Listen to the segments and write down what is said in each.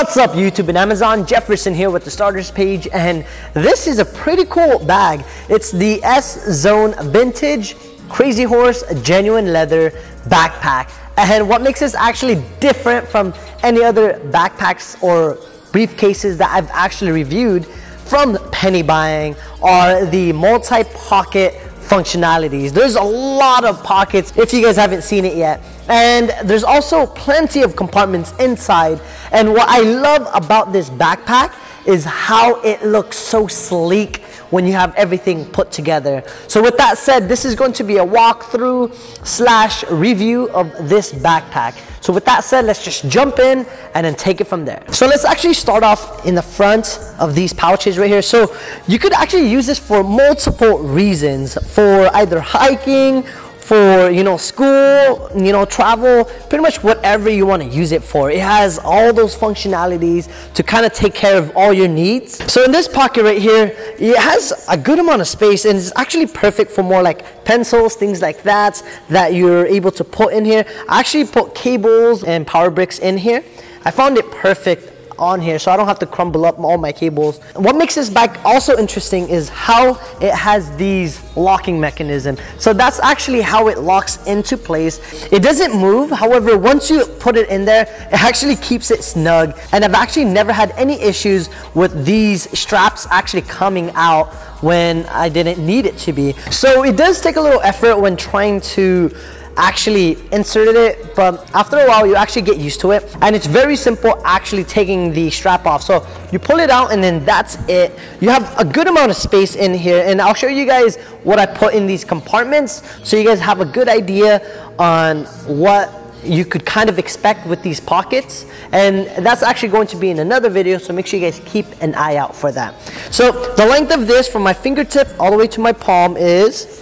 What's up YouTube and Amazon? Jefferson here with the starters page and this is a pretty cool bag. It's the S-Zone Vintage Crazy Horse Genuine Leather Backpack. And what makes this actually different from any other backpacks or briefcases that I've actually reviewed from Pennybuying are the multi-pocket functionalities. There's a lot of pockets if you guys haven't seen it yet. And there's also plenty of compartments inside. And what I love about this backpack is how it looks so sleek when you have everything put together. So with that said, this is going to be a walkthrough slash review of this backpack. So with that said, let's just jump in and then take it from there. So let's actually start off in the front of these pouches right here. So you could actually use this for multiple reasons for either hiking for you know school you know travel pretty much whatever you want to use it for. It has all those functionalities to kind of take care of all your needs. So in this pocket right here it has a good amount of space and it's actually perfect for more like pencils things like that that you're able to put in here. I actually put cables and power bricks in here. I found it perfect on here so I don't have to crumble up all my cables. What makes this bike also interesting is how it has these locking mechanism. So that's actually how it locks into place. It doesn't move. However, once you put it in there, it actually keeps it snug. And I've actually never had any issues with these straps actually coming out when I didn't need it to be. So it does take a little effort when trying to actually inserted it but after a while you actually get used to it. And it's very simple actually taking the strap off. So you pull it out and then that's it. You have a good amount of space in here. And I'll show you guys what I put in these compartments so you guys have a good idea on what you could kind of expect with these pockets. And that's actually going to be in another video so make sure you guys keep an eye out for that. So the length of this from my fingertip all the way to my palm is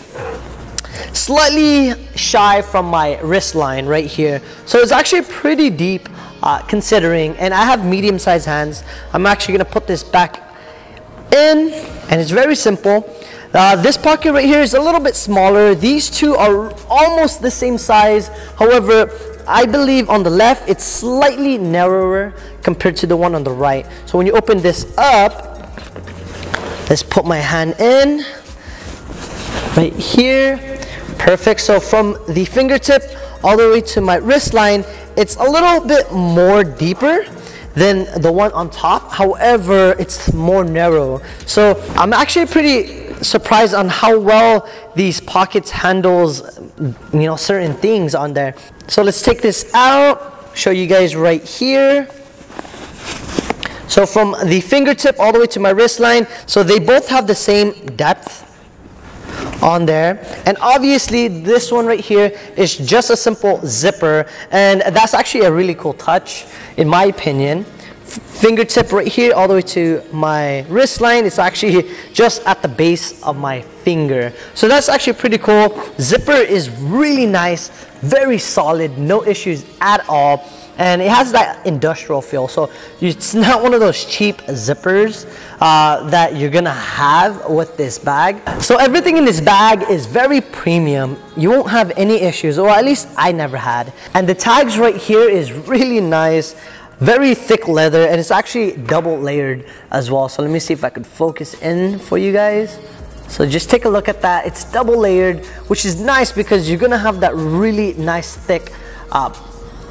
slightly shy from my wrist line right here. So it's actually pretty deep uh, considering, and I have medium sized hands. I'm actually gonna put this back in, and it's very simple. Uh, this pocket right here is a little bit smaller. These two are almost the same size. However, I believe on the left, it's slightly narrower compared to the one on the right. So when you open this up, let's put my hand in right here Perfect, so from the fingertip all the way to my wrist line, it's a little bit more deeper than the one on top. However, it's more narrow. So I'm actually pretty surprised on how well these pockets handles, you know, certain things on there. So let's take this out, show you guys right here. So from the fingertip all the way to my wrist line, so they both have the same depth on there. And obviously this one right here is just a simple zipper and that's actually a really cool touch in my opinion. Fingertip right here all the way to my wrist line. It's actually just at the base of my finger. So that's actually pretty cool. Zipper is really nice, very solid, no issues at all and it has that industrial feel. So it's not one of those cheap zippers uh, that you're gonna have with this bag. So everything in this bag is very premium. You won't have any issues, or at least I never had. And the tags right here is really nice very thick leather and it's actually double layered as well so let me see if I could focus in for you guys so just take a look at that it's double layered which is nice because you're gonna have that really nice thick uh,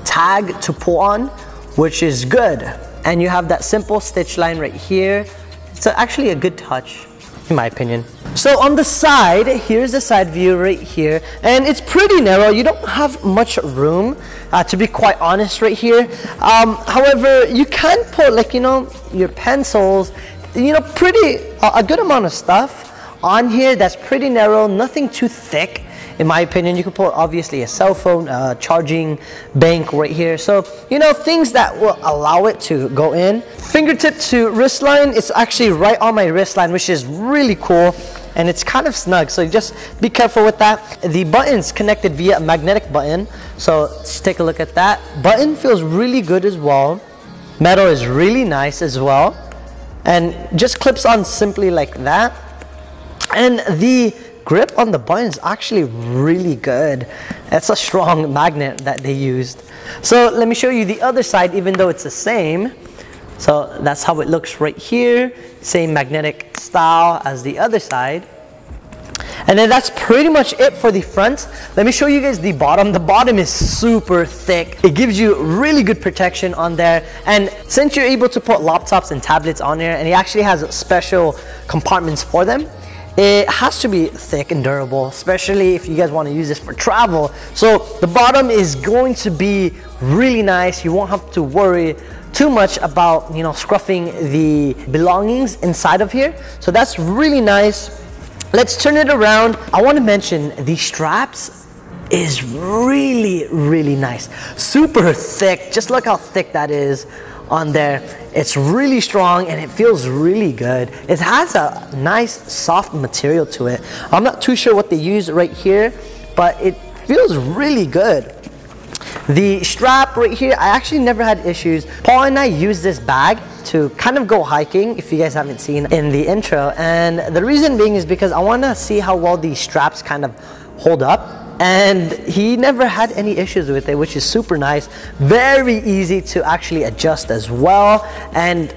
tag to pull on, which is good. And you have that simple stitch line right here. It's actually a good touch, in my opinion. So on the side, here's the side view right here. And it's pretty narrow. You don't have much room, uh, to be quite honest right here. Um, however, you can put like, you know, your pencils, you know, pretty, uh, a good amount of stuff on here that's pretty narrow, nothing too thick in my opinion. You could put obviously a cell phone uh, charging bank right here. So, you know, things that will allow it to go in. Fingertip to wrist line, it's actually right on my wrist line, which is really cool. And it's kind of snug, so just be careful with that. The button's connected via a magnetic button. So let's take a look at that. Button feels really good as well. Metal is really nice as well. And just clips on simply like that. And the grip on the button is actually really good. That's a strong magnet that they used. So let me show you the other side, even though it's the same. So that's how it looks right here. Same magnetic style as the other side. And then that's pretty much it for the front. Let me show you guys the bottom. The bottom is super thick. It gives you really good protection on there. And since you're able to put laptops and tablets on there, and it actually has special compartments for them, it has to be thick and durable, especially if you guys want to use this for travel. So the bottom is going to be really nice. You won't have to worry too much about, you know, scruffing the belongings inside of here. So that's really nice. Let's turn it around. I want to mention the straps is really, really nice. Super thick. Just look how thick that is on there. It's really strong and it feels really good. It has a nice soft material to it. I'm not too sure what they use right here, but it feels really good. The strap right here, I actually never had issues. Paul and I use this bag to kind of go hiking, if you guys haven't seen in the intro. And the reason being is because I want to see how well these straps kind of hold up and he never had any issues with it which is super nice. Very easy to actually adjust as well. And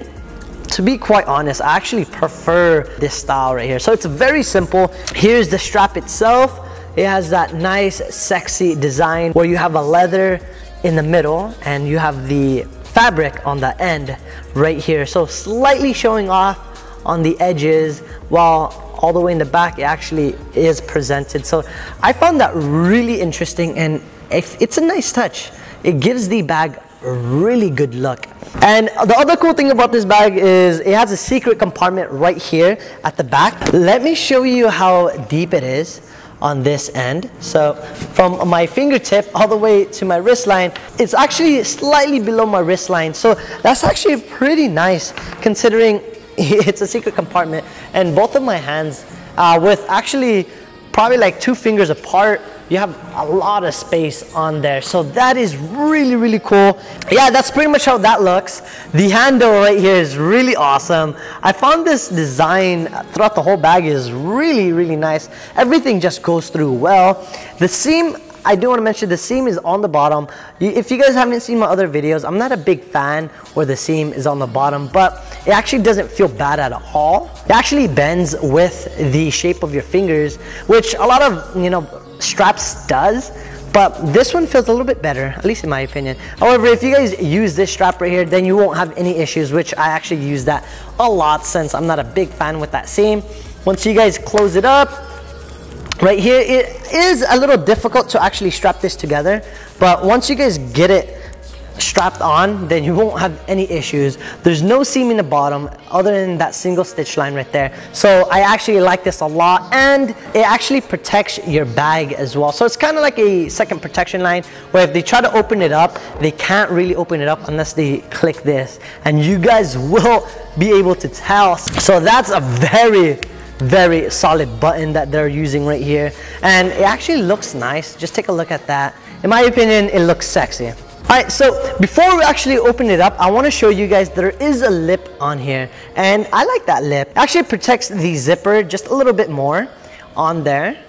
to be quite honest I actually prefer this style right here. So it's very simple. Here's the strap itself. It has that nice sexy design where you have a leather in the middle and you have the fabric on the end right here. So slightly showing off on the edges while all the way in the back it actually is presented. So I found that really interesting and it's a nice touch. It gives the bag a really good look. And the other cool thing about this bag is it has a secret compartment right here at the back. Let me show you how deep it is on this end. So from my fingertip all the way to my wrist line, it's actually slightly below my wrist line. So that's actually pretty nice considering it's a secret compartment and both of my hands uh, with actually probably like two fingers apart. You have a lot of space on there. So that is really really cool. Yeah that's pretty much how that looks. The handle right here is really awesome. I found this design throughout the whole bag is really really nice. Everything just goes through well. The seam I do want to mention the seam is on the bottom. If you guys haven't seen my other videos, I'm not a big fan where the seam is on the bottom, but it actually doesn't feel bad at all. It actually bends with the shape of your fingers, which a lot of, you know, straps does, but this one feels a little bit better, at least in my opinion. However, if you guys use this strap right here, then you won't have any issues, which I actually use that a lot since I'm not a big fan with that seam. Once you guys close it up, right here it is a little difficult to actually strap this together but once you guys get it strapped on then you won't have any issues. There's no seam in the bottom other than that single stitch line right there. So I actually like this a lot and it actually protects your bag as well. So it's kind of like a second protection line where if they try to open it up they can't really open it up unless they click this and you guys will be able to tell. So that's a very very solid button that they're using right here. And it actually looks nice. Just take a look at that. In my opinion it looks sexy. All right so before we actually open it up i want to show you guys there is a lip on here. And i like that lip. Actually protects the zipper just a little bit more on there.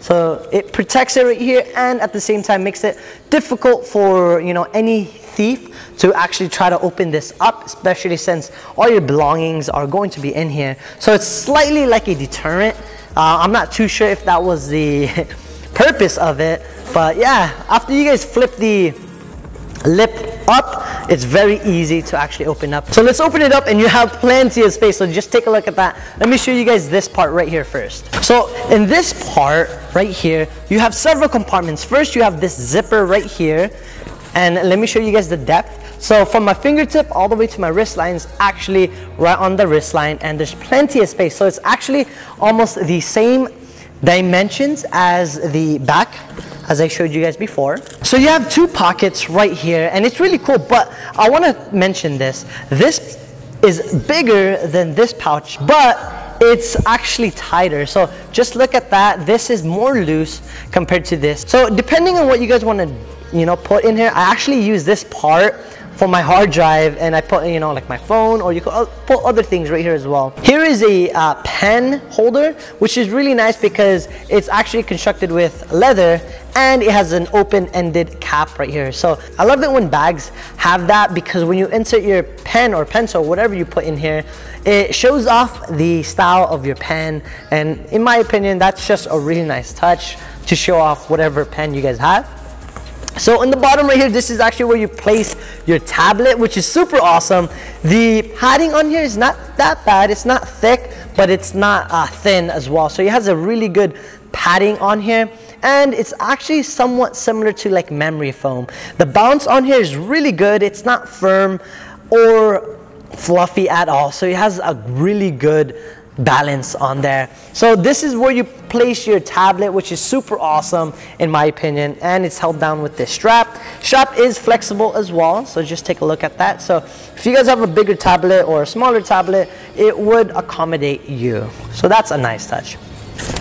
So it protects it right here and at the same time makes it difficult for you know any thief to actually try to open this up, especially since all your belongings are going to be in here. So it's slightly like a deterrent. Uh, I'm not too sure if that was the purpose of it, but yeah, after you guys flip the lip up, it's very easy to actually open up. So let's open it up and you have plenty of space. So just take a look at that. Let me show you guys this part right here first. So in this part right here, you have several compartments. First, you have this zipper right here. And let me show you guys the depth. So from my fingertip all the way to my wrist line is actually right on the wrist line and there's plenty of space. So it's actually almost the same dimensions as the back as I showed you guys before. So you have two pockets right here and it's really cool but I want to mention this. This is bigger than this pouch but it's actually tighter. So just look at that. This is more loose compared to this. So depending on what you guys want to you know put in here, I actually use this part for my hard drive and I put, you know, like my phone or you could uh, put other things right here as well. Here is a uh, pen holder, which is really nice because it's actually constructed with leather and it has an open-ended cap right here. So I love it when bags have that because when you insert your pen or pencil, whatever you put in here, it shows off the style of your pen. And in my opinion, that's just a really nice touch to show off whatever pen you guys have. So in the bottom right here, this is actually where you place your tablet, which is super awesome. The padding on here is not that bad. It's not thick, but it's not uh, thin as well. So it has a really good padding on here and it's actually somewhat similar to like memory foam. The bounce on here is really good. It's not firm or fluffy at all. So it has a really good balance on there. So this is where you place your tablet, which is super awesome in my opinion. And it's held down with this strap. Strap is flexible as well. So just take a look at that. So if you guys have a bigger tablet or a smaller tablet, it would accommodate you. So that's a nice touch.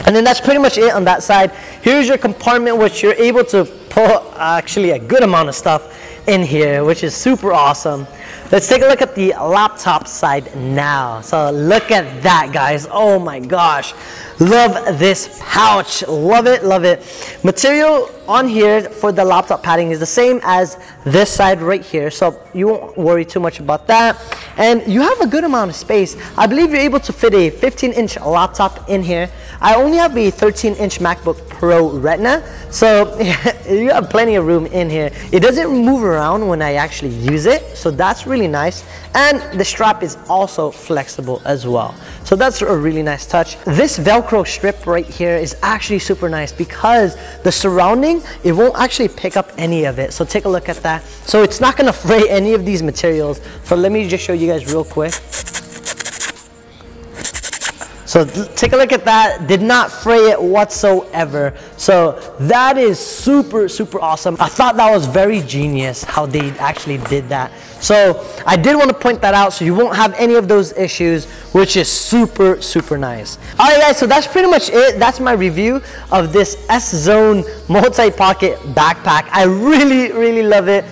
And then that's pretty much it on that side. Here's your compartment, which you're able to put actually a good amount of stuff in here, which is super awesome. Let's take a look at the laptop side now. So look at that, guys. Oh my gosh. Love this pouch. Love it, love it. Material on here for the laptop padding is the same as this side right here. So you won't worry too much about that. And you have a good amount of space. I believe you're able to fit a 15 inch laptop in here. I only have a 13 inch MacBook Pro Retina. So you have plenty of room in here. It doesn't move around when I actually use it. So that's really nice. And the strap is also flexible as well. So that's a really nice touch. This Velcro strip right here is actually super nice because the surrounding, it won't actually pick up any of it. So take a look at that. So it's not gonna fray any of these materials. So let me just show you guys real quick. So take a look at that. Did not fray it whatsoever. So that is super, super awesome. I thought that was very genius how they actually did that. So I did want to point that out so you won't have any of those issues, which is super, super nice. All right, guys, so that's pretty much it. That's my review of this S-Zone multi-pocket backpack. I really, really love it.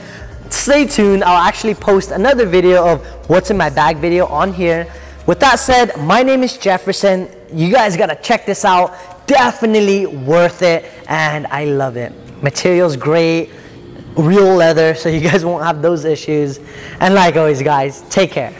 Stay tuned. I'll actually post another video of what's in my bag video on here. With that said, my name is Jefferson. You guys gotta check this out. Definitely worth it, and I love it. Material's great, real leather, so you guys won't have those issues. And like always, guys, take care.